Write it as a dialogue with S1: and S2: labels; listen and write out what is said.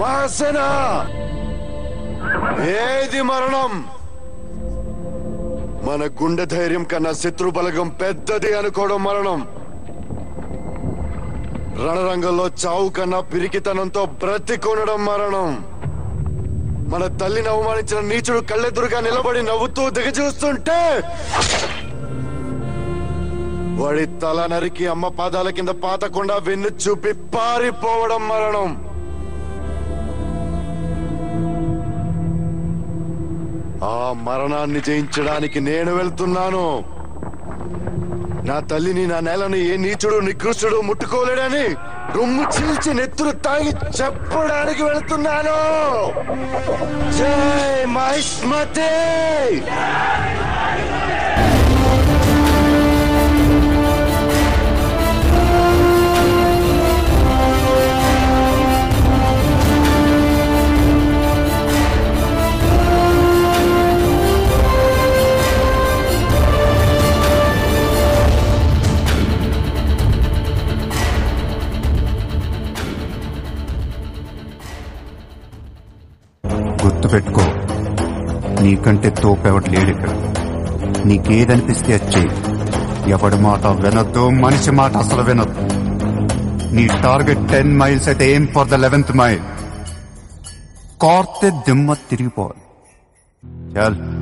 S1: మహాసేన! ఏది మరణం? మన గుండె ధైర్యం కన్నా శత్రు బలగం పెద్దది అనుకోవడం మరణం. రణరంగంలో చావు కన్నా పిరికితనంతో బ్రతికొనడం మరణం. మన తల్లిని అవమానించిన నీచుడు కళ్ళెదురుగా నిలబడి నవ్వుతూ దిగజూస్తుంటే వాడి తల నరికి అమ్మ పాదాల కింద పాతకుండా వెన్ను చూపి పారిపోవడం మరణం. ఆ మరణాన్ని జయించడానికి నేను వెళ్తున్నాను. నా తల్లిని నా నేలని ఏ నీచుడు నికృష్టుడు ముట్టుకోలేడని రొమ్ము చీల్చి నెత్తురు తాగి చెప్పడానికి వెళ్తున్నాను. జై మహిష్మతే!
S2: గుర్తుపెట్టుకో. నీకంటే తోపెవడు లేడు ఇక్కడ. నీకేదనిపిస్తే వచ్చేయి ఎవడి మాట వినొద్దు మనిషి మాట అసలు వినొద్దు. నీ టార్గెట్ టెన్ మైల్స్ అయితే ఏం ఫర్ ద లెవెన్త్ మైల్? కార్తె దిమ్మ తిరిగిపోవాలి. చల్.